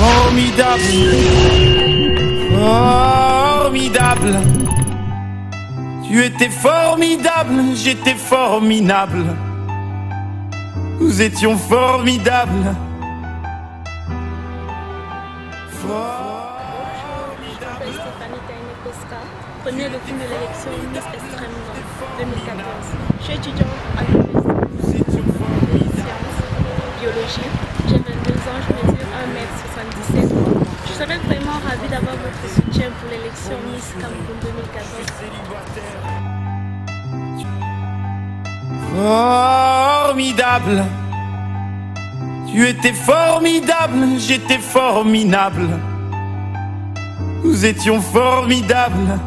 Formidable. Formidable. Tu étais formidable, j'étais formidable. Nous étions formidables. Je m'appelle Stéphanie Taïné Koska, première de de l'élection Miss Extrême 2014. Je suis étudiante à l'Université de sciences, biologie. J'ai 22 ans, je mesure 1m77. Je serais vraiment ravie d'avoir votre soutien pour l'élection Miss Cameroun 2014. Formidable. Tu étais formidable, j'étais formidable. Nous étions formidables.